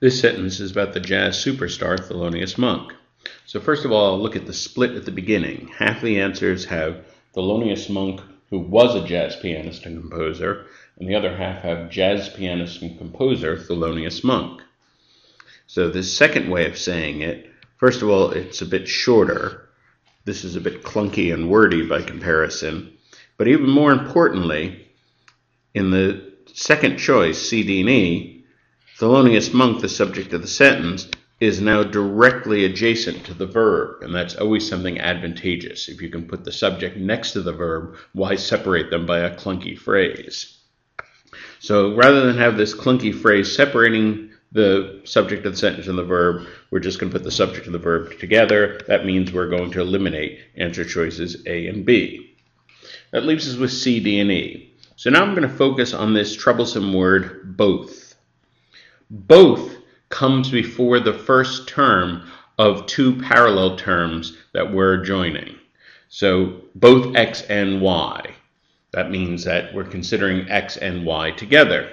This sentence is about the jazz superstar Thelonious Monk. So first of all, look at the split at the beginning. Half the answers have Thelonious Monk, who was a jazz pianist and composer, and the other half have jazz pianist and composer Thelonious Monk. So this second way of saying it, first of all, it's a bit shorter. This is a bit clunky and wordy by comparison. But even more importantly, in the second choice, C, D, and E, Thelonious Monk, the subject of the sentence, is now directly adjacent to the verb, and that's always something advantageous. If you can put the subject next to the verb, why separate them by a clunky phrase? So rather than have this clunky phrase separating the subject of the sentence and the verb, we're just going to put the subject and the verb together. That means we're going to eliminate answer choices A and B. That leaves us with C, D, and E. So now I'm going to focus on this troublesome word, both. Both comes before the first term of two parallel terms that we're joining. So both x and y. That means that we're considering x and y together.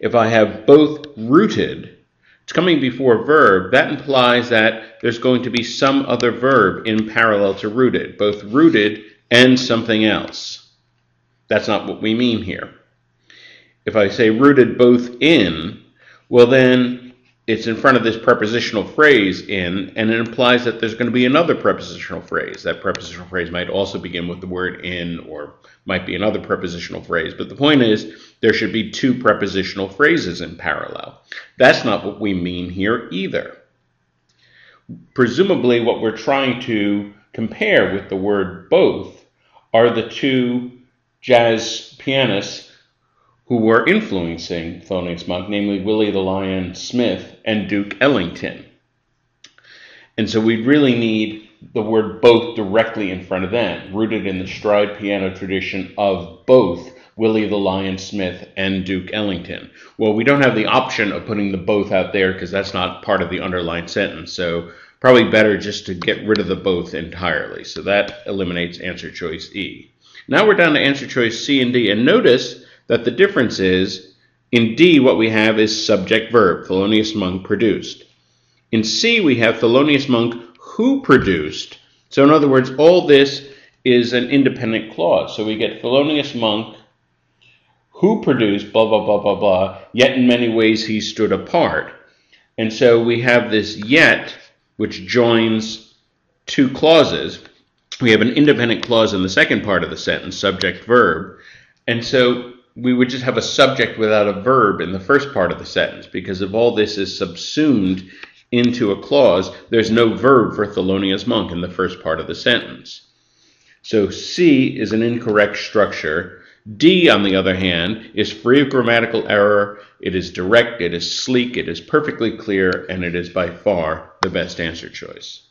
If I have both rooted, it's coming before verb, that implies that there's going to be some other verb in parallel to rooted, both rooted and something else. That's not what we mean here. If I say rooted both in, well, then it's in front of this prepositional phrase in, and it implies that there's going to be another prepositional phrase. That prepositional phrase might also begin with the word in or might be another prepositional phrase. But the point is, there should be two prepositional phrases in parallel. That's not what we mean here either. Presumably, what we're trying to compare with the word both are the two jazz pianists who were influencing Thelonious Monk, namely Willie the Lion Smith and Duke Ellington. And so we really need the word both directly in front of them, rooted in the stride piano tradition of both Willie the Lion Smith and Duke Ellington. Well, we don't have the option of putting the both out there because that's not part of the underlined sentence. So probably better just to get rid of the both entirely. So that eliminates answer choice E. Now we're down to answer choice C and D. And notice that the difference is in D, what we have is subject verb, Thelonious Monk produced. In C, we have Thelonious Monk who produced. So, in other words, all this is an independent clause. So we get Thelonious Monk who produced, blah, blah, blah, blah, blah, yet in many ways he stood apart. And so we have this yet, which joins two clauses. We have an independent clause in the second part of the sentence, subject verb. And so we would just have a subject without a verb in the first part of the sentence because if all this is subsumed into a clause, there's no verb for Thelonious Monk in the first part of the sentence. So C is an incorrect structure. D, on the other hand, is free of grammatical error, it is direct, it is sleek, it is perfectly clear, and it is by far the best answer choice.